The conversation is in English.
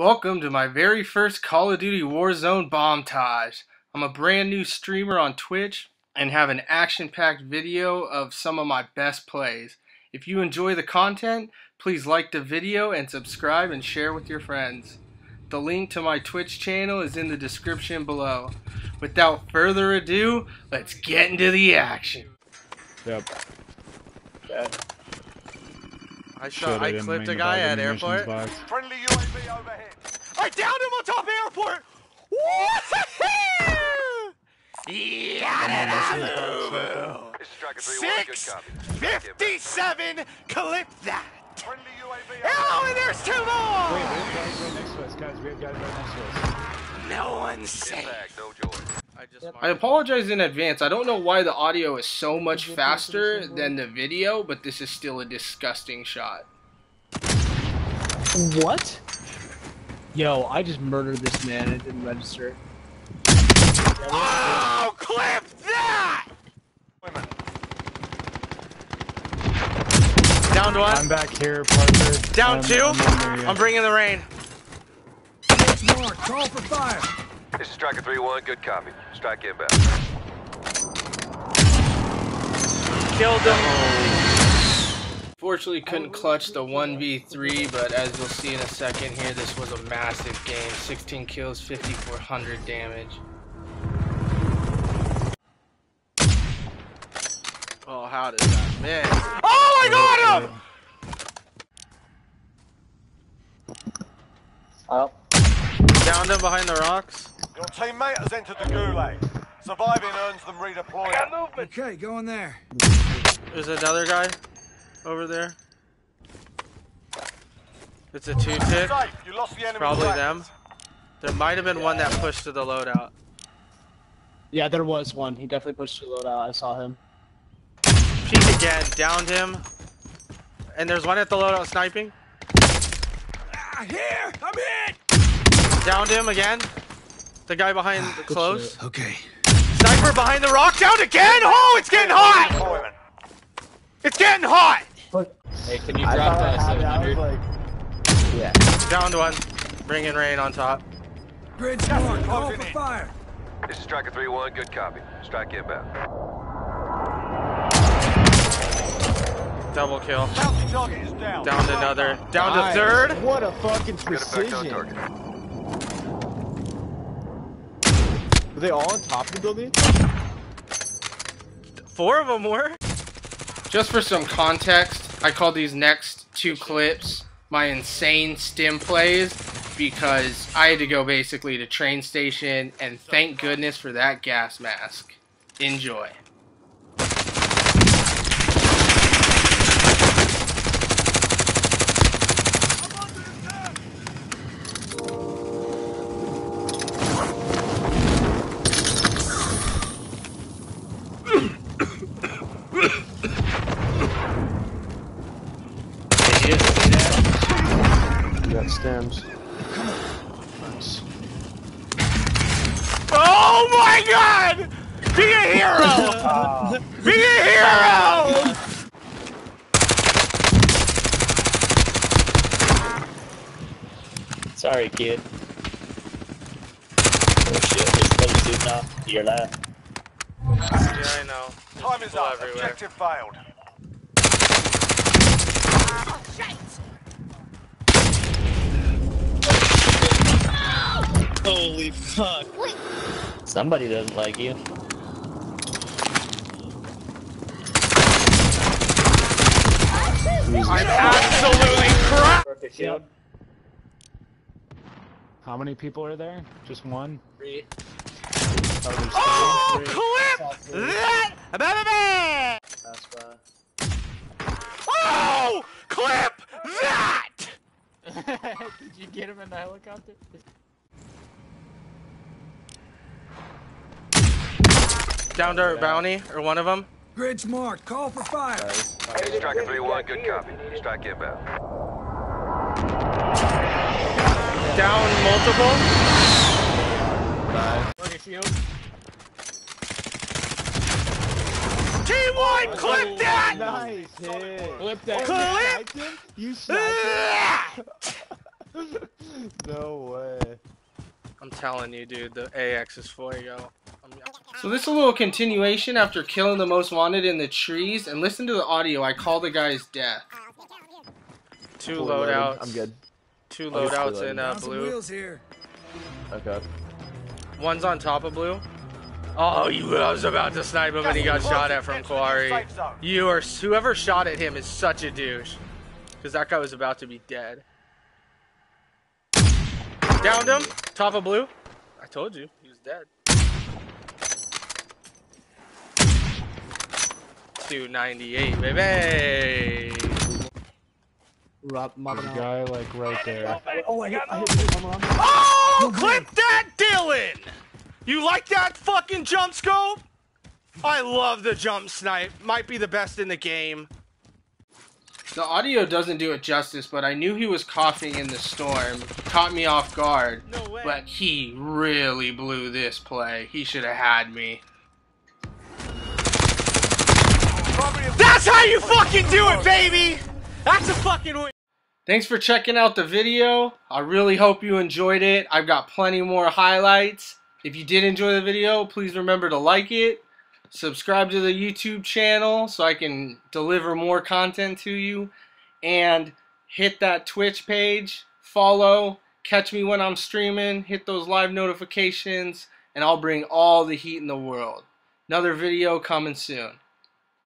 Welcome to my very first Call of Duty Warzone bomb Bombtage. I'm a brand new streamer on Twitch and have an action-packed video of some of my best plays. If you enjoy the content, please like the video and subscribe and share with your friends. The link to my Twitch channel is in the description below. Without further ado, let's get into the action. Yep. I Showed shot. I clipped a guy at airport. box. Friendly UAV overhead. I downed him on top of airport. Yeah, This is Striker 3-1, good Six copy. fifty-seven. Clip that. Oh, and there's two Wait, more. we have guys right next to us, guys. We have guys right next to us. No one's safe. Impact, no joy. I just. I apologize in advance. I don't know why the audio is so much faster than the video, but this is still a disgusting shot. What? Yo, I just murdered this man. It didn't register. Oh, clip that. Women. Down one. I'm back here, Parker. Down I'm- two. I'm on there, yeah. I'm bringing the rain. This is Striker 3-1, good copy. Strike inbound. Killed him. Fortunately, couldn't clutch the 1v3, but as you'll see in a second here, this was a massive game. 16 kills, 5400 damage. Oh, how did that miss? Oh, I got him. Oh. Downed him behind the rocks. Your teammate has entered the gulag. Surviving earns them redeployment. Okay, go in there. There's another guy over there. It's a two tick. You lost the enemy. Probably flag. them. There might have been one that pushed to the loadout. Yeah, there was one. He definitely pushed to the loadout. I saw him. Peek again, downed him. And there's one at the loadout sniping. Ah, here! I'm hit! Downed him again. The guy behind ah, the close. Okay. Sniper behind the rock, down again! Oh, it's getting hot! It's getting hot! Hey, can you drop that 700? Downed one. Bringing rain on top. Bridge north, call closing for in. fire. This is Striker 3-1, good copy. Strike inbound. Double kill. Bounty down. Downed another. Down to third. What a fucking Got effect on precision. Were they all on top of the building? Four of them were. Just for some context, I call these next two clips my insane stim plays because I had to go basically to train station and thank goodness for that gas mask. Enjoy. You got stims. Oh my god! Be a hero! Be a hero! Sorry, kid. Oh shit, there's another dude now. To your left. Yeah, I know. Time is up. everywhere. Objective failed. Holy fuck. Somebody doesn't like you. I'm absolutely crap! Perfect shield. How many people are there? Just one? Three. Oh, oh clip that! Ba-ba-ba! That's why. Oh, clip that! Did you get him in the helicopter? Down to bounty, or one of them. Bridge marked, call for fire. This is Striker 3-1, good copy. Strike inbound. Down multiple. T1, clip that! Nice hit. Flip that. Clip You sniped no way. I'm telling you, dude, the AX is fuego. I'm- So this is a little continuation after killing the most wanted in the trees, and listen to the audio. I call the guy's death. Two Fully loadouts. I'm good. Two loadouts in uh, blue. wheels here. Okay. One's on top of blue. Oh, you! I was about to snipe him, and he got shot at from Quarry. You are whoever shot at him is such a douche, because that guy was about to be dead. Downed him. Top of blue. I told you he was dead. Two ninety eight, baby. Rob, mobbing There's a guy like right there. Oh, I hit, I hit. I'm on. Oh, clip that, Dylan! You like that fucking jump scope? I love the jump snipe. Might be the best in the game. The audio doesn't do it justice, but I knew he was coughing in the storm. Caught me off guard. No way. But he really blew this play. He should have had me. That's how you fucking do it, baby! That's a fucking win. Thanks for checking out the video. I really hope you enjoyed it. I've got plenty more highlights. If you did enjoy the video, please remember to like it, subscribe to the YouTube channel so I can deliver more content to you, and hit that Twitch page, follow, catch me when I'm streaming, hit those live notifications, and I'll bring all the heat in the world. Another video coming soon.